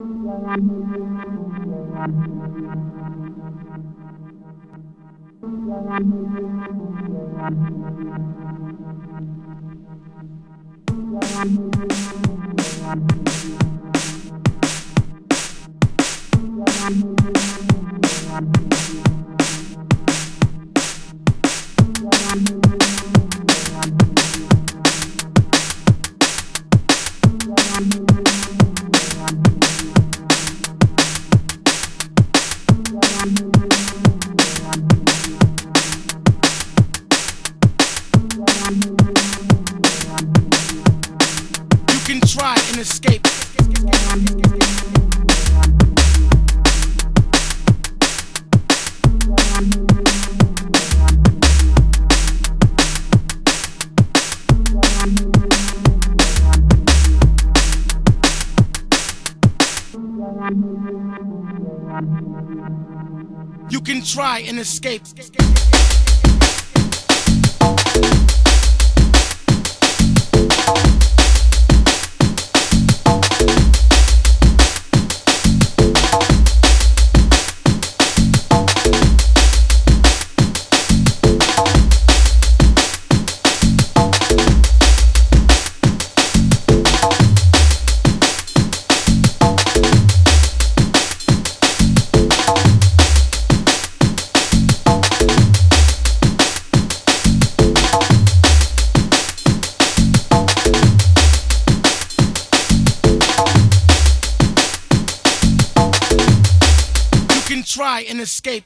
You can try and escape. You can try and escape. Try and escape.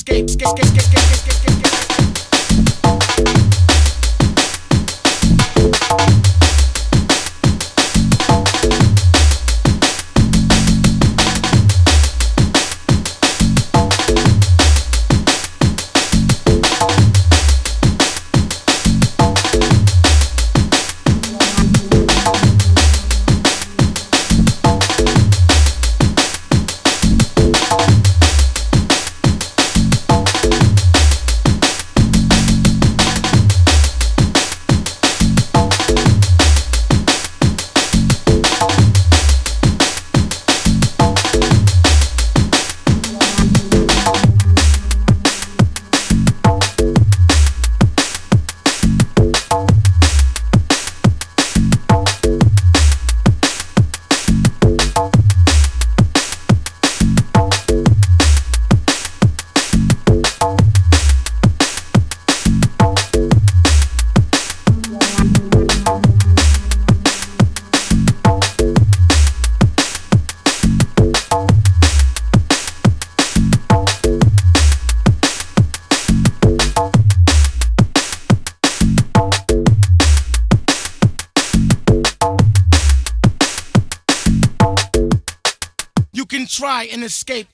Escape, escape, escape, escape, escape, escape. Can try and escape.